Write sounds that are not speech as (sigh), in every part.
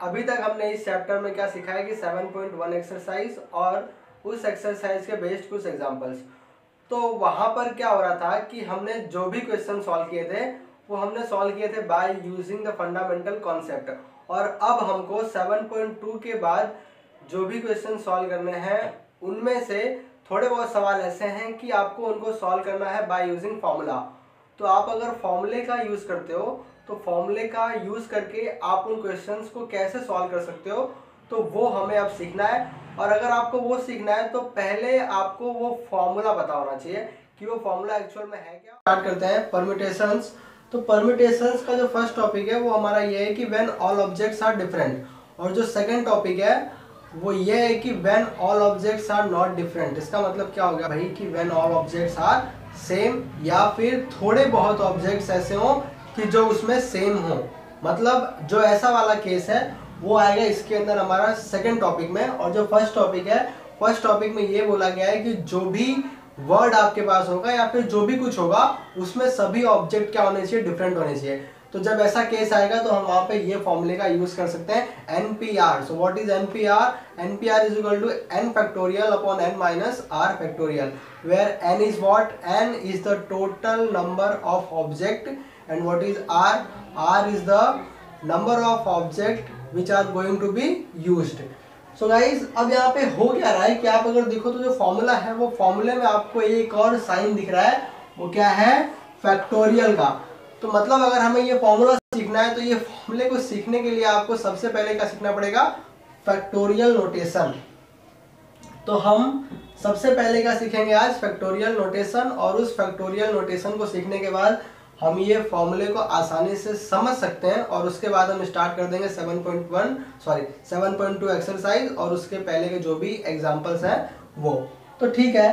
अभी तक हमने इस चैप्टर में क्या सीखा है कि 7.1 एक्सरसाइज और उस एक्सरसाइज के बेस्ड कुछ एग्जांपल्स तो वहाँ पर क्या हो रहा था कि हमने जो भी क्वेश्चन सॉल्व किए थे, वो हमने सॉल्व किए थे by using the fundamental concept और अब हमको 7.2 के बाद जो भी क्वेश्चन सॉल्व करने हैं, उनमें से थोड़े बहुत सवाल ऐसे हैं कि आपको उनको सॉल्व करना है बाय यूजिंग फॉर्मूला तो आप अगर फॉर्मूले का यूज़ करते हो तो फॉर्मूले का यूज़ करके आप उन क्वेश्चंस को कैसे सॉल्व कर सकते हो तो वो हमें अब सीखना है। और अगर आपको वो सीखना है तो पहले आपको वो फॉर्मूला पता होना चाहिए कि वो फॉर्मूला एक्चुअल में है क्या। स्टार्ट करते हैं परमिटेशंस तो परमिटेशंस का जो फ़र्स्ट टॉपिक है, वो हमारा ये है कि when all objects are different और जो सेकंड टॉपिक है, वो ये है कि when all objects are not different इसका मतलब क्या हो गया भाई कि when all objects are same या फिर थोड़े बहुत ऑब्जेक्ट्स ऐसे हों कि जो उसमें सेम हो। मतलब जो ऐसा वाला केस है, वो आएगा इसके अंदर हमारा सेकंड टॉपिक में। और जो फ़र्स्ट टॉपिक है फ़र्स्ट टॉपिक में ये बोला गया है कि जो भी वर्ड आपके पास होगा या फिर जो भी कुछ होगा, उसमें सभी ऑब्जेक्ट क्या होने चाहिए डिफरेंट होने चाहिए। तो जब ऐसा केस आएगा तो हम वहाँ पे ये फॉर्मूले का यूज़ कर सकते हैं N P R so what is N P R N P R is equal to N factorial upon N minus R factorial where N is what N is the total number of object and what is R R is the number of object which are going to be use so guys अब यहाँ पे हो क्या रहा है कि आप अगर देखो तो जो फॉर्मूला है, वो फॉर्मूले में आपको एक और साइन दिख रहा है, वो क्या है? फैक्टोरियल का। तो मतलब अगर हमें ये फॉर्मूला सीखना है तो ये फॉर्मूले को सीखने के लिए आपको सबसे पहले क्या सीखना पड़ेगा? फैक्टोरियल नोटेशन तो हम सबसे पहले क्या सीखेंगे आज? फैक्टोरियल नोटेशन और उस फैक्टोरियल नोटेशन को सीखने के बाद हम ये फॉर्मूले को आसानी से समझ सकते हैं और उसके बाद हम स्टार्ट कर देंगे 7.1 सॉरी 7.2 एक्सरसाइज और उसके पहले के जो भी एग्जांपल्स हैं, वो। तो ठीक है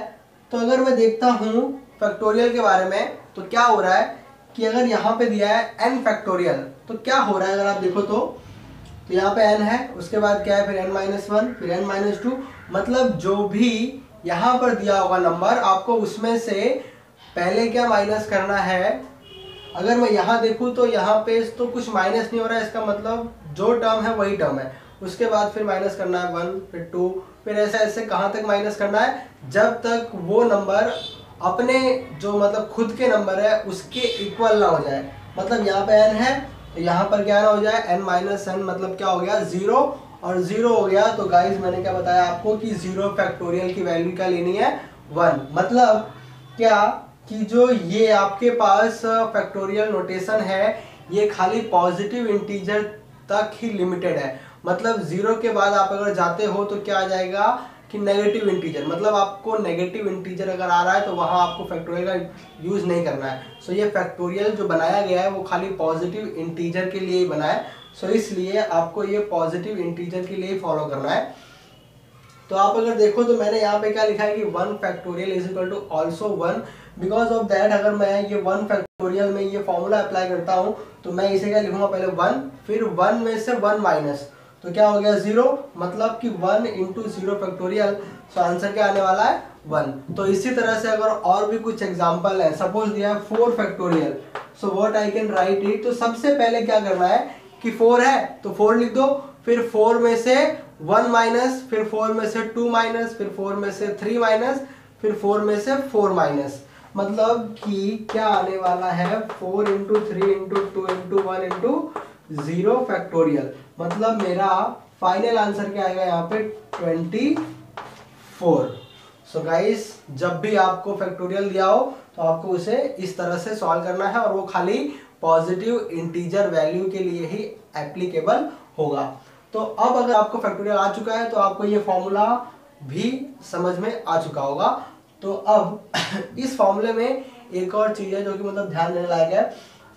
तो अगर मैं देखता हूँ फैक्टोरियल के बारे में तो क्या हो रहा है कि अगर यहाँ पे दिया है एन फैक्टोरियल तो क्या हो रहा है अगर आप देखो तो? तो यहाँ पे एन है, उसके बाद क्या है, फिर एन माइनस वन फिर एन माइनस टू मतलब जो भी यहाँ पर दिया होगा नंबर आपको उसमें से पहले क्या माइनस करना है? अगर मैं यहाँ देखूँ तो यहाँ पे तो कुछ माइनस नहीं हो रहा है, इसका मतलब जो टर्म है वही टर्म है। उसके बाद फिर माइनस करना है वन फिर टू फिर ऐसे ऐसे कहाँ तक माइनस करना है? जब तक वो नंबर अपने जो मतलब खुद के नंबर है, उसके इक्वल ना हो जाए। मतलब यहाँ पे एन है तो यहाँ पर क्या ना हो जाए? एन माइनस एन मतलब क्या हो गया? ज़ीरो और ज़ीरो हो गया तो गाइज़ मैंने क्या बताया आपको कि ज़ीरो फैक्टोरियल की वैल्यू क्या लेनी है? वन मतलब क्या कि जो ये आपके पास फैक्टोरियल नोटेशन है ये खाली पॉजिटिव इंटीजर तक ही लिमिटेड है। मतलब ज़ीरो के बाद आप अगर जाते हो तो क्या आ जाएगा कि नेगेटिव इंटीजर मतलब आपको नेगेटिव इंटीजर अगर आ रहा है तो वहाँ आपको फैक्टोरियल का यूज़ नहीं करना है। सो so, ये फैक्टोरियल जो बनाया गया है वो खाली पॉजिटिव इंटीजर के लिए ही बना है। सो so, इसलिए आपको ये पॉजिटिव इंटीजर के लिए फॉलो करना है। तो आप अगर देखो तो मैंने यहाँ पे क्या लिखा है कि one factorial is equal to also one because of that अगर मैं ये वन फैक्टोरियल में ये फॉर्मूला अप्लाई करता हूँ तो मैं इसे क्या लिखूँगा पहले वन फिर वन में से वन माइनस तो क्या हो गया ज़ीरो मतलब कि one into zero factorial so answer क्या आने वाला है? वन तो इसी तरह से अगर और भी कुछ एग्ज़ाम्पल है सपोज़ दिया है four factorial so what I can write it तो सबसे पहले क्या करना है कि फोर है तो फोर लिख दो, फिर फोर में से वन माइनस फिर फोर में से टू माइनस फिर फोर में से थ्री माइनस फिर फोर में से फोर माइनस मतलब कि क्या आने वाला है? Four into three into two into one into zero factorial मतलब मेरा फाइनल आंसर क्या आएगा यहाँ पे? ट्वेंटी फोर सो गाइस जब भी आपको फैक्टोरियल दिया हो तो आपको उसे इस तरह से सॉल्व करना है और वो खाली पॉजिटिव इंटीजर वैल्यू के लिए ही एप्लीकेबल होगा। तो अब अगर आपको फैक्टोरियल आ चुका है तो आपको ये फॉर्मूला भी समझ में आ चुका होगा। तो अब (coughs) इस फॉर्मूले में एक और चीज़ है जो कि मतलब ध्यान देने लायक है।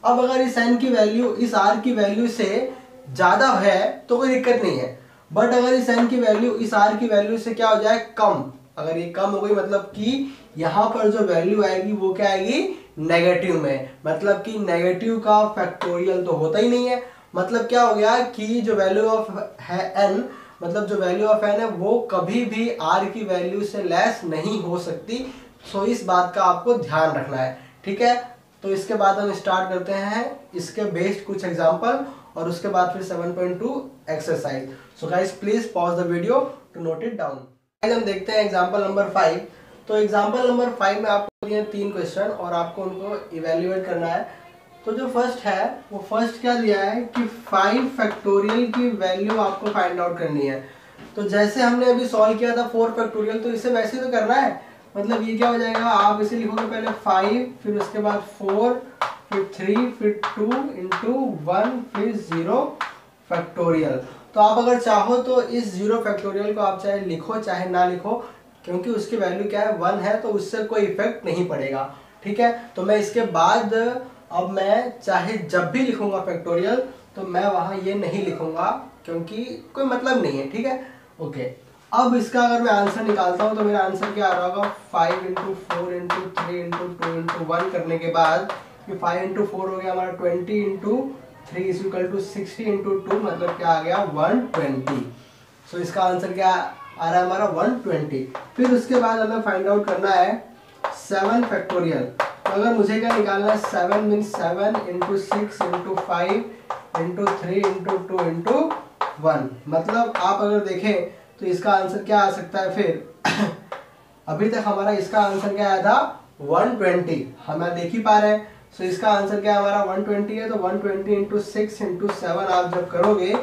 अब अगर इस एन की वैल्यू इस आर की वैल्यू से ज़्यादा है तो कोई दिक्कत नहीं है। बट अगर इस एन की वैल्यू इस आर की वैल्यू से क्या हो जाए? कम। अगर ये कम हो गई मतलब कि यहाँ पर जो वैल्यू आएगी, वो क्या आएगी? नेगेटिव में। मतलब कि नेगेटिव का फैक्टोरियल तो होता ही नहीं है। मतलब क्या हो गया कि जो वैल्यू ऑफ़ है एन मतलब जो वैल्यू ऑफ़ एन है, वो कभी भी आर की वैल्यू से लेस नहीं हो सकती। सो इस बात का आपको ध्यान रखना है, ठीक है? तो इसके बाद हम स्टार्ट करते हैं इसके बेस्ड कुछ एग्ज़ाम्पल और उसके बाद फिर 7.2 exercise so guys please pause the video to note it down हम देखते हैं एग्जांपल नंबर फाइव तो एग्जांपल नंबर फाइव में आपको दिए तीन क्वेश्चन और आपको उनको इवेल्युएट करना है। तो जो फ़र्स्ट है, वो फ़र्स्ट क्या दिया है कि फाइव फैक्टोरियल की वैल्यू आपको फाइंड आउट करनी है। तो जैसे हमने अभी सॉल्व किया था फोर फैक्टोरियल तो इसे वैसे तो करना है। मतलब ये क्या हो जाएगा, आप इसे लिखोगे पहले फाइव फिर उसके बाद फोर फिर थ्री फिर टू इंटू वन फिर ज़ीरो फैक्टोरियल तो आप अगर चाहो तो इस ज़ीरो फैक्टोरियल को आप चाहे लिखो, चाहे ना लिखो, क्योंकि उसकी वैल्यू क्या है वन है तो उससे कोई इफ़ेक्ट नहीं पड़ेगा। ठीक है? तो मैं इसके बाद अब मैं चाहे जब भी लिखूँगा फैक्टोरियल तो मैं वहाँ ये नहीं लिखूँगा, क्योंकि कोई मतलब नहीं है, ठीक है? ओके अब इसका अगर मैं आंसर निकालता हूँ तो मेरा आंसर क्या आ रहा होगा? Five into four into three into two into one करने के बाद फाइव इंटू फोर हो गया हमारा twenty into three is equal to sixty into two मतलब क्या आ गया? वन ट्वेंटी सो इसका आंसर क्या आ रहा है हमारा? वन ट्वेंटी फिर उसके बाद हमें फाइंड आउट करना है सेवन फैक्टोरियल तो अगर मुझे क्या निकालना है? Seven mean seven into six into five into three into two into one मतलब आप अगर देखें तो इसका आंसर क्या आ सकता है फिर? (coughs) अभी तक हमारा इसका आंसर क्या आया था? 120 हम देख ही पा रहे हैं। सो इसका आंसर क्या हमारा? 120 है। तो 120 twenty into six into seven आप जब करोगे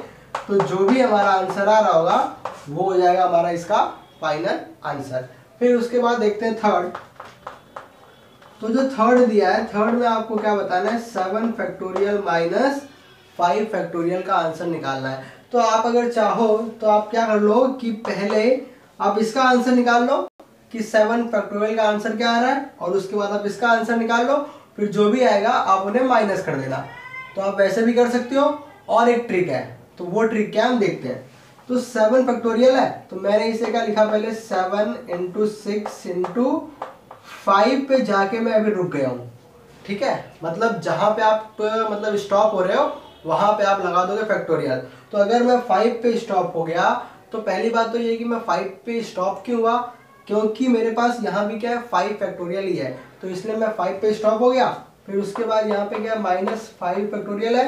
तो जो भी हमारा आंसर आ रहा होगा, वो हो जाएगा हमारा इसका फाइनल आंसर फिर उसके बाद देखते हैं थर्ड तो जो थर्ड दिया है थर्ड में आपको क्या बताना है? Seven factorial minus five factorial का आंसर निकालना है। तो आप अगर चाहो तो आप क्या कर लो कि पहले आप इसका आंसर निकाल लो कि सेवन फैक्टोरियल का आंसर क्या आ रहा है, और उसके बाद आप इसका आंसर निकाल लो, फिर जो भी आएगा, आप उन्हें माइनस कर देना। तो आप वैसे भी कर सकते हो, और एक ट्रिक है। तो वो ट्रिक क्या हम देखते हैं। तो सेवन फैक्टोरियल है तो मैंने इसे क्या लिखा पहले? Seven into six into five पे जाके मैं अभी रुक गया हूँ। ठीक है? मतलब जहाँ पे आप मतलब स्टॉप हो रहे हो, वहाँ पे आप लगा दोगे फैक्टोरियल तो अगर मैं फाइव पे स्टॉप हो गया तो पहली बात तो ये कि मैं फाइव पे स्टॉप क्यों हुआ? क्योंकि मेरे पास यहाँ भी क्या है फाइव फैक्टोरियल ही है। तो इसलिए मैं फाइव पे स्टॉप हो गया। फिर उसके बाद यहाँ पे क्या माइनस फाइव फैक्टोरियल है।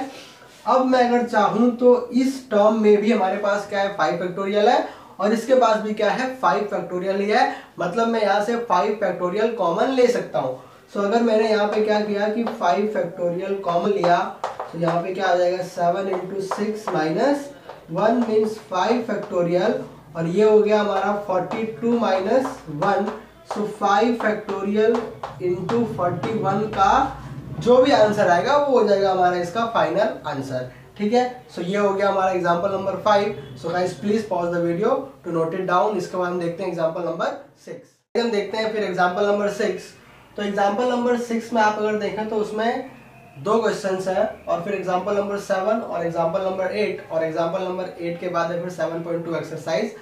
अब मैं अगर चाहूँ तो इस टर्म में भी हमारे पास क्या है फाइव फैक्टोरियल है। और इसके पास भी क्या है? फाइव फैक्टोरियल ही है। मतलब मैं यहाँ से फाइव फैक्टोरियल कॉमन ले सकता हूँ। सो so, अगर मैंने यहाँ पे क्या किया कि फाइव फैक्टोरियल कॉमन लिया तो यहाँ पे क्या आ जाएगा? Seven into six minus one means five factorial और ये हो गया हमारा forty two minus one so five factorial into forty one का जो भी आंसर आएगा वो हो जाएगा हमारा इसका फाइनल आंसर ठीक है? सो ये हो गया हमारा example number five so guys please pause the video to note it down इसके बाद हम देखते हैं एग्जांपल नंबर सिक्स हम देखते हैं फिर एग्जांपल नंबर सिक्स तो एग्जांपल नंबर सिक्स में आप अगर देखें तो उसमें दो क्वेश्चन है और फिर एग्ज़ाम्पल नंबर सेवन और एग्ज़ाम्पल नंबर एट और एग्ज़ाम्पल नंबर एट के बाद है फिर सेवन पॉइंट टू एक्सरसाइज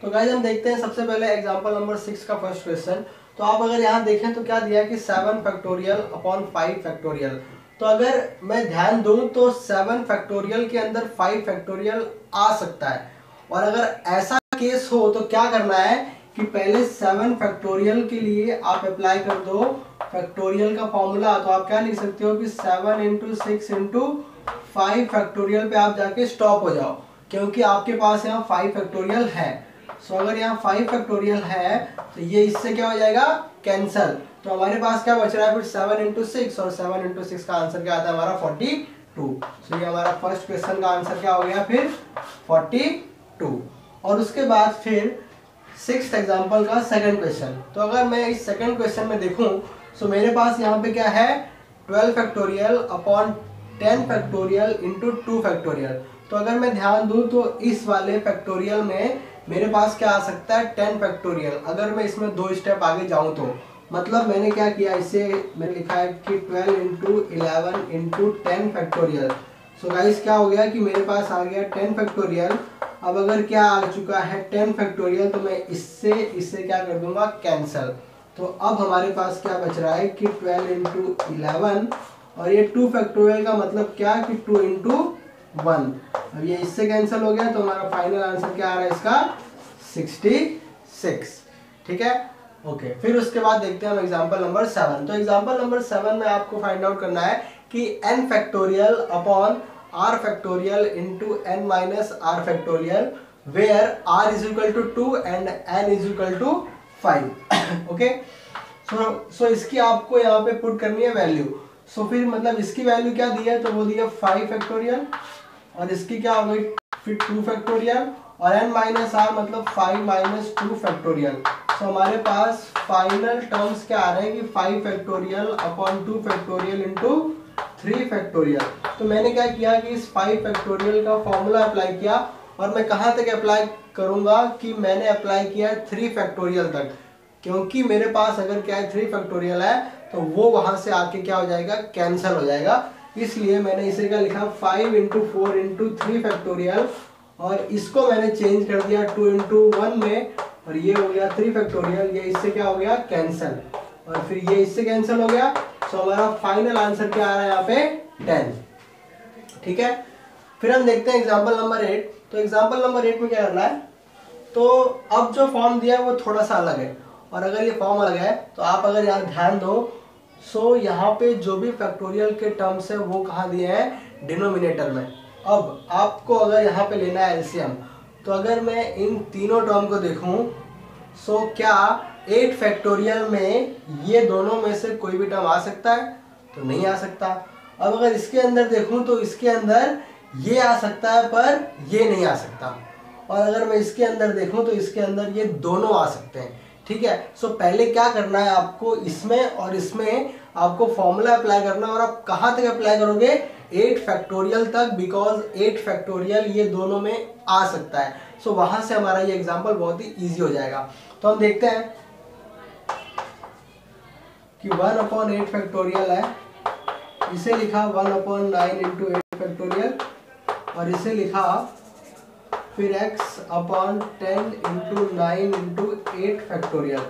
तो गाइज़ हम देखते हैं सबसे पहले एग्ज़ाम्पल नंबर सिक्स का फ़र्स्ट क्वेश्चन तो आप अगर यहाँ देखें तो क्या दिया कि seven factorial upon five factorial तो अगर मैं ध्यान दूँ तो सेवन फैक्टोरियल के अंदर फाइव फैक्टोरियल आ सकता है। और अगर ऐसा केस हो तो क्या करना है कि पहले सेवन फैक्टोरियल के लिए आप अप्लाई कर दो। फैक्टोरियल का फॉर्मूला तो आप क्या लिख सकते हो कि seven into six into five factorial पे आप जाके स्टॉप हो जाओ, क्योंकि आपके पास यहाँ फाइव फैक्टोरियल है। सो अगर यहाँ फाइव फैक्टोरियल है तो ये इससे क्या हो जाएगा? कैंसल तो हमारे पास क्या बच रहा है? फिर सेवन इंटू सिक्स और सेवन इंटू सिक्स का आंसर क्या आता है? हमारा फोर्टी टू सो ये हमारा फ़र्स्ट क्वेश्चन का आंसर क्या हो गया? फिर फोर्टी टू और उसके बाद फिर सिक्स एग्ज़ाम्पल का सेकेंड क्वेश्चन तो अगर मैं इस सेकेंड क्वेश्चन में देखूँ सो मेरे पास यहाँ पे क्या है? Twelve factorial upon ten factorial into two factorial तो अगर मैं ध्यान दूँ तो इस वाले फैक्टोरियल में मेरे पास क्या आ सकता है? टेन फैक्टोरियल अगर मैं इसमें दो स्टेप आगे जाऊँ तो। मतलब मैंने क्या किया? इसे मैंने लिखा है कि twelve into eleven into ten factorial so guys क्या हो गया कि मेरे पास आ गया टेन फैक्टोरियल अब अगर क्या आ चुका है टेन फैक्टोरियल तो मैं इससे इससे क्या कर दूँगा? कैंसल तो अब हमारे पास क्या बच रहा है कि ट्वेल्व इंटू इलेवन और ये टू फैक्टोरियल का मतलब क्या कि टू इंटू वन। अब ये इससे कैंसिल हो गया तो हमारा फाइनल आंसर क्या आ रहा है इसका? सिक्सटी सिक्स ठीक है? ओके फिर उसके बाद देखते हैं हम एग्ज़ाम्पल नंबर सेवन तो एग्ज़ाम्पल नंबर सेवन में आपको फाइंड आउट करना है कि N factorial upon R factorial into N minus R factorial where R is equal to two and N is equal to five okay so so इसकी आपको यहाँ पे पुट करनी है वैल्यू सो so, फिर मतलब इसकी वैल्यू क्या दी है? तो वो दी है फाइव फैक्टोरियल और इसकी क्या हो गई? फिर टू फैक्टोरियल और एन माइनस आर मतलब five minus two factorial so हमारे पास फाइनल टर्म्स क्या आ रहे हैं कि five factorial upon two factorial into three factorial तो मैंने क्या किया कि इस फाइव फैक्टोरियल का फॉर्मूला अप्लाई किया और मैं कहाँ तक अप्लाई करूँगा कि मैंने अप्लाई किया है थ्री फैक्टोरियल तक. क्योंकि मेरे पास अगर क्या है थ्री फैक्टोरियल है तो वो वहाँ से आके क्या हो जाएगा? कैंसिल हो जाएगा. इसलिए मैंने इसे क्या लिखा? Five into four into three factorial और इसको मैंने चेंज कर दिया टू इंटू वन में और ये हो गया थ्री फैक्टोरियल ये इससे क्या हो गया? कैंसिल और फिर ये इससे कैंसिल हो गया तो हमारा फाइनल आंसर क्या आ रहा है यहाँ पे? टेन ठीक है? फिर हम देखते हैं एग्ज़ाम्पल नंबर एट तो एग्ज़ाम्पल नंबर एट में क्या करना है? तो अब जो फॉर्म दिया है वो थोड़ा सा अलग है। और अगर ये फॉर्म अलग है तो आप अगर यहाँ ध्यान दो सो so, यहाँ पे जो भी फैक्टोरियल के टर्म्स है वो कहाँ दिए हैं डिनोमिनेटर में। अब आपको अगर यहाँ पे लेना है एलसीएम तो अगर मैं इन तीनों टर्म को देखूँ सो so, क्या एट फैक्टोरियल में ये दोनों में से कोई भी टर्म आ सकता है? तो नहीं आ सकता। अब अगर इसके अंदर देखूँ तो इसके अंदर ये आ सकता है पर ये नहीं आ सकता। और अगर मैं इसके अंदर देखूँ तो इसके अंदर ये दोनों आ सकते हैं। ठीक है? सो पहले क्या करना है आपको इसमें और इसमें आपको फॉर्मूला अप्लाई करना और आप कहाँ तक अप्लाई करोगे? एट फैक्टोरियल तक बिकॉज़ एट फैक्टोरियल ये दोनों में आ सकता है। सो so, वहाँ से हमारा ये एग्ज़ाम्पल बहुत ही ईजी हो जाएगा। तो हम देखते हैं कि वन अपॉन एट फैक्टोरियल है। इसे लिखा one upon nine into eight factorial और इसे लिखा फिर x upon ten into nine into eight factorial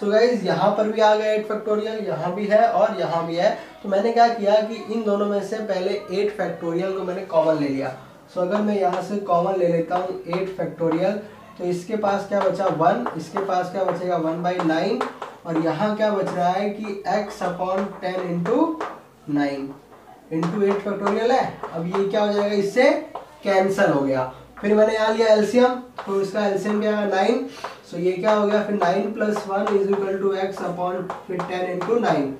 so guys यहाँ पर भी आ गया एट फैक्टोरियल यहाँ भी है और यहाँ भी है। तो मैंने क्या किया कि इन दोनों में से पहले एट फैक्टोरियल को मैंने कॉमन ले लिया। सो so, अगर मैं यहाँ से कॉमन ले लेता हूँ एट फैक्टोरियल तो इसके पास क्या बचा? वन इसके पास क्या बचेगा? वन बाई नाइन और यहाँ क्या बच रहा है कि x upon ten into nine into eight factorial है। अब ये क्या हो जाएगा? इससे कैंसल हो गया। फिर मैंने यहाँ लिया एल्सियम तो इसका एल्सियम क्या है? नाइन सो ये क्या हो गया? फिर nine plus one is equal to X upon फिर टेन इंटू नाइन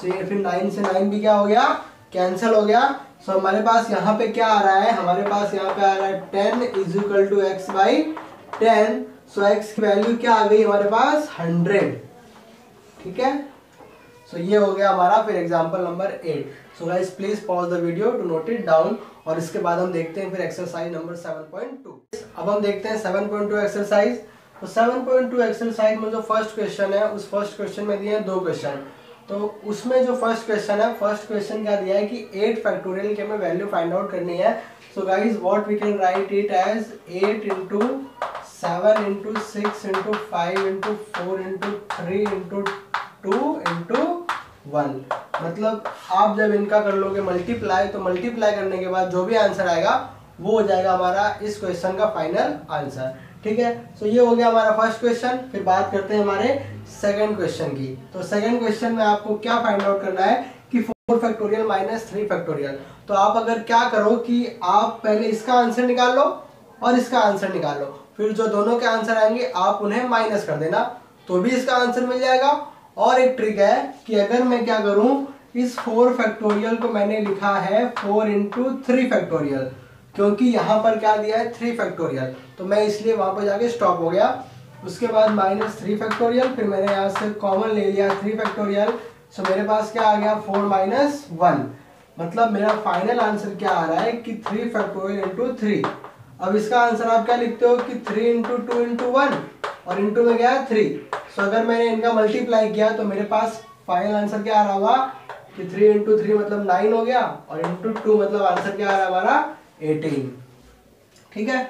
सो ये फिर नाइन से नाइन भी क्या हो गया? कैंसिल हो गया. सो so, हमारे पास यहाँ पे क्या आ रहा है? हमारे पास यहाँ पे आ रहा है ten is equal to X by ten so X की वैल्यू क्या आ गई हमारे पास? हंड्रेड ठीक है? सो so, ये हो गया हमारा फिर example number eight so guys please pause the video to note it down और इसके बाद हम देखते हैं फिर एक्सरसाइज नंबर 7.2 अब हम देखते हैं 7.2 एक्सरसाइज तो 7.2 एक्सरसाइज में जो फ़र्स्ट क्वेश्चन है, उस फ़र्स्ट क्वेश्चन में दिए हैं दो क्वेश्चन तो उसमें जो फ़र्स्ट क्वेश्चन है फ़र्स्ट क्वेश्चन क्या दिया है कि एट फैक्टोरियल की हमें वैल्यू फाइंड आउट करनी है. So guys what we can write it as eight into seven into six into five into four into three into two into one. मतलब आप जब इनका कर लोगे मल्टीप्लाई तो मल्टीप्लाई करने के बाद जो भी आंसर आएगा वो हो जाएगा हमारा इस क्वेश्चन का फाइनल आंसर ठीक है? सो so, ये हो गया हमारा फ़र्स्ट क्वेश्चन फिर बात करते हैं हमारे सेकंड क्वेश्चन की। तो सेकंड क्वेश्चन में आपको क्या फाइंड आउट करना है कि four factorial minus three factorial तो आप अगर क्या करो कि आप पहले इसका आंसर निकाल लो और इसका आंसर निकाल लो। फिर जो दोनों के आंसर आएँगे आप उन्हें माइनस कर देना तो भी इसका आंसर मिल जाएगा और एक ट्रिक है कि अगर मैं क्या करूँ, इस फोर फैक्टोरियल को मैंने लिखा है फोर इंटू थ्री फैक्टोरियल क्योंकि यहाँ पर क्या दिया है? थ्री फैक्टोरियल तो मैं इसलिए वहाँ पर जाके स्टॉप हो गया। उसके बाद माइनस थ्री फैक्टोरियल फिर मैंने यहाँ से कॉमन ले लिया थ्री फैक्टोरियल सो मेरे पास क्या आ गया? फोर माइनस वन मतलब मेरा फाइनल आंसर क्या आ रहा है कि थ्री फैक्टोरियल इंटू थ्री अब इसका आंसर आप क्या लिखते हो? कि three into two into one और इंटू में गया थ्री सो अगर मैंने इनका मल्टीप्लाई किया तो मेरे पास फाइनल आंसर क्या आ रहा होगा? कि थ्री इंटू थ्री मतलब नाइन हो गया और इंटू टू मतलब आंसर क्या आ रहा है हमारा? एटीन ठीक है?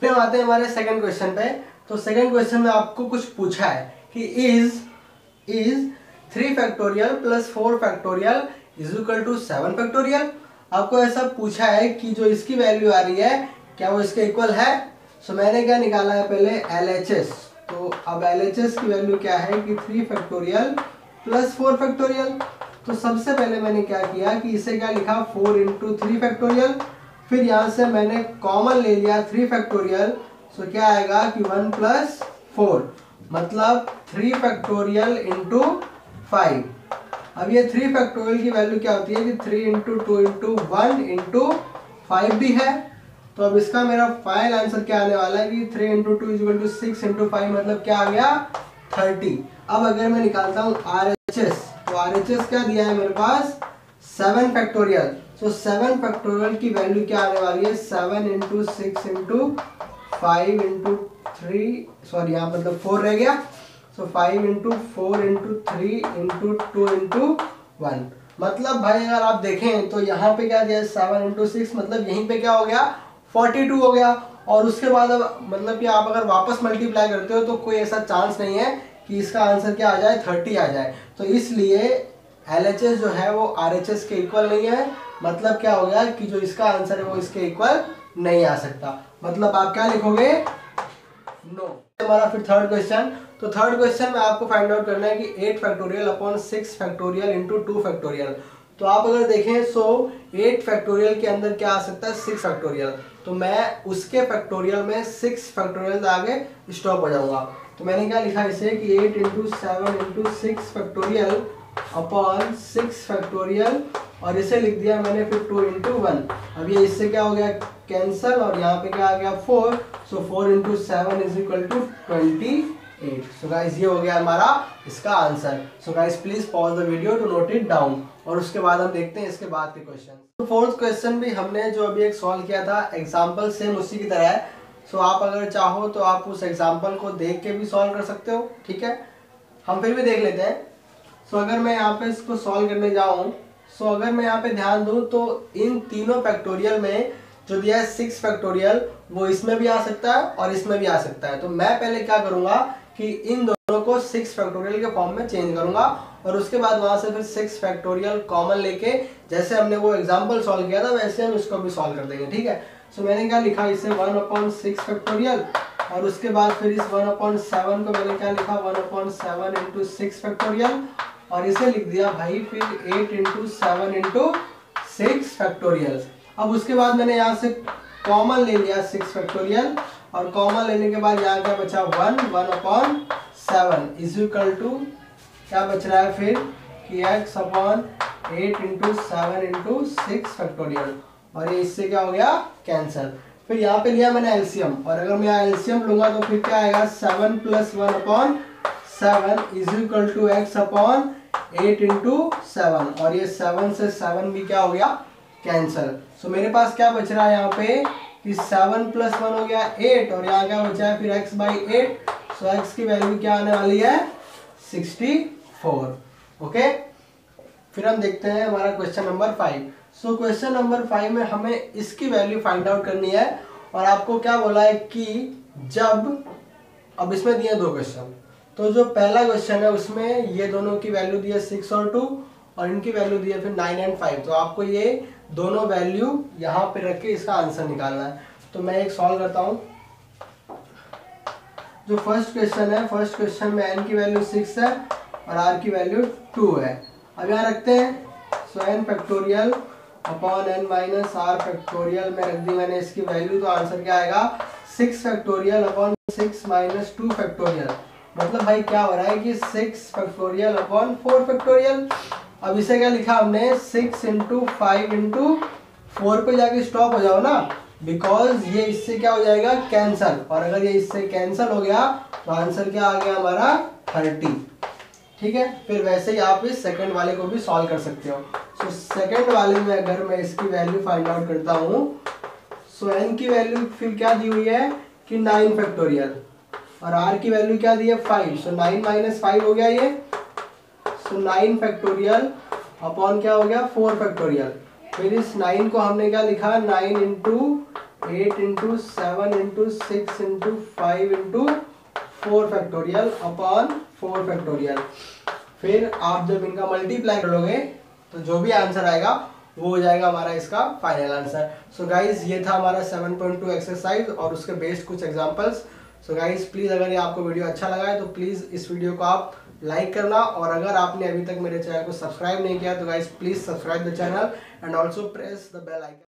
फिर हम आते हैं हमारे सेकंड क्वेश्चन पे. तो सेकंड क्वेश्चन में आपको कुछ पूछा है कि is is three factorial plus four factorial is equal to seven factorial आपको ऐसा पूछा है कि जो इसकी वैल्यू आ रही है क्या वो इसके इक्वल है? सो so, मैंने क्या निकाला है पहले? एल एच एस तो अब एस की वैल्यू क्या है कि three factorial plus four factorial तो सबसे पहले मैंने क्या किया कि इसे क्या लिखा? फोर इंटू थ्री फैक्टोरियल फिर यहाँ से मैंने कॉमन ले लिया थ्री फैक्टोरियल सो क्या आएगा कि वन प्लस फोर मतलब थ्री फैक्टोरियल इंटू फाइव अब ये थ्री फैक्टोरियल की वैल्यू क्या होती है कि three into two into one into five भी है। तो अब इसका मेरा फाइनल आंसर क्या आने वाला है कि three into two equal to six into five मतलब क्या आ गया? थर्टी अब अगर मैं निकालता हूँ आर एच एस तो आर एच एस क्या दिया है मेरे पास? Seven factorial so seven factorial की वैल्यू क्या आने वाली है? Seven into six into five into three sorry यहाँ मतलब फोर रह गया. So five into four into three into two into one मतलब भाई, अगर आप देखें तो यहाँ पे क्या दिया सेवन इंटू सिक्स मतलब यहीं पे क्या हो गया? फोर्टी टू हो गया। और उसके बाद अब मतलब कि आप अगर वापस मल्टीप्लाई करते हो तो कोई ऐसा चांस नहीं है कि इसका आंसर क्या आ जाए थर्टी आ जाए। तो इसलिए एल जो है वो आर के इक्वल नहीं है। मतलब क्या हो गया कि जो इसका आंसर है वो इसके इक्वल नहीं आ सकता। मतलब आप क्या लिखोगे? No no. हमारा फिर थर्ड क्वेश्चन तो थर्ड क्वेश्चन में आपको फाइंड आउट करना है कि eight factorial upon six factorial into two factorial तो आप अगर देखें सो एट फैक्टोरियल के अंदर क्या आ सकता है? सिक्स फैक्टोरियल तो मैं उसके फैक्टोरियल में सिक्स फैक्टोरियल आगे स्टॉप हो जाऊँगा। तो मैंने क्या लिखा इसे कि eight into seven into six factorial upon six factorial और इसे लिख दिया मैंने फिर टू इंटू वन अब ये इससे क्या हो गया? कैंसल और यहाँ पे क्या आ गया? Four so four into seven is equal to twenty eight so guys ये हो गया हमारा इसका answer so guys please pause the video to note it down और उसके बाद हम देखते हैं इसके बाद के क्वेश्चन तो फोर्थ क्वेश्चन भी हमने जो अभी एक सॉल्व किया था एग्ज़ाम्पल सेम उसी की तरह है. सो आप अगर चाहो तो आप उस एग्ज़ाम्पल को देख के भी सॉल्व कर सकते हो ठीक है? हम फिर भी देख लेते हैं. सो so, अगर मैं यहाँ पे इसको सॉल्व करने जाऊँ सो so, अगर मैं यहाँ पे ध्यान दूँ तो इन तीनों फैक्टोरियल में जो दिया है सिक्स फैक्टोरियल वो इसमें भी आ सकता है और इसमें भी आ सकता है. तो मैं पहले क्या करूँगा कि इन दोनों को सिक्स फैक्टोरियल के फॉर्म में चेंज करूँगा और उसके बाद वहाँ से फिर सिक्स फैक्टोरियल कॉमन लेके, जैसे हमने वो एग्ज़ाम्पल सॉल्व किया था, वैसे हम इसको भी सॉल्व कर देंगे, ठीक है? सो मैंने क्या लिखा इसे वन अपॉन सिक्स फैक्टोरियल और उसके बाद फिर इस वन अपॉन सेवन को मैंने क्या लिखा? One upon seven into six factorial और इसे लिख दिया भाई फिर eight into seven into six factorial अब उसके बाद मैंने यहाँ से कॉमन ले लिया सिक्स फैक्टोरियल और कॉमन लेने के बाद यहाँ क्या बचा? One one upon seven is equal to क्या बच रहा है फिर? कि X upon eight into seven into six factorial और ये इससे क्या हो गया? कैंसर फिर यहाँ पे लिया मैंने एल्सियम और अगर मैं यहाँ एल्सियम लूँगा तो फिर क्या आएगा? Seven plus one upon seven is equal to X upon eight into seven और ये सेवन से सेवन भी क्या हो गया? कैंसल सो मेरे पास क्या बच रहा है यहाँ पे? कि सेवन प्लस वन हो गया एट और यहाँ क्या बचा है? फिर X by eight so X की वैल्यू क्या आने वाली है? सिक्सटी फोर ओके फिर हम देखते हैं हमारा question number five so question number five में हमें इसकी वैल्यू फाइंड आउट करनी है और आपको क्या बोला है कि जब, अब इसमें दिए दो क्वेश्चन तो जो पहला क्वेश्चन है उसमें ये दोनों की वैल्यू दी है सिक्स और टू और इनकी वैल्यू दी है फिर नाइन एंड फाइव तो आपको ये दोनों वैल्यू यहाँ पे रख के इसका आंसर निकालना है. तो मैं एक सॉल्व करता हूँ. जो फ़र्स्ट क्वेश्चन है फ़र्स्ट क्वेश्चन में एन की वैल्यू सिक्स है और आर की वैल्यू टू है। अब यहाँ रखते हैं so N factorial upon N minus R factorial में रख दी मैंने इसकी वैल्यू तो आंसर क्या आएगा? Six factorial upon six minus two factorial मतलब भाई क्या हो रहा है कि six factorial upon four factorial अब इसे क्या लिखा हमने? Six into five into four पे जाके स्टॉप हो जाओ ना। बिकॉज़ ये इससे क्या हो जाएगा? कैंसल और अगर ये इससे कैंसल हो गया तो आंसर क्या आ गया हमारा? थर्टी ठीक है? फिर वैसे ही आप इस सेकंड वाले को भी सॉल्व कर सकते हो। सो so, सेकंड वाले में अगर मैं इसकी वैल्यू फाइंड आउट करता हूँ सो एन की वैल्यू फिर क्या दी हुई है? कि नाइन फैक्टोरियल और आर की वैल्यू क्या दी है? Five so nine minus five हो गया ये। सो नाइन फैक्टोरियल अपॉन क्या हो गया? फोर फैक्टोरियल फिर इस नाइन को हमने क्या लिखा? Nine into eight into seven into six into five into four factorial upon four factorial. फिर आप जब इनका मल्टीप्लाई करोगे तो जो भी आंसर आएगा, वो हो जाएगा हमारा इसका फाइनल आंसर सो गाइज़ ये था हमारा 7.2 एक्सरसाइज और उसके बेस्ड कुछ एग्जांपल्स सो गाइज़ प्लीज़ अगर ये आपको वीडियो अच्छा लगा है तो प्लीज़ इस वीडियो को आप लाइक करना और अगर आपने अभी तक मेरे चैनल को सब्सक्राइब नहीं किया तो guys please subscribe the channel and also press the bell icon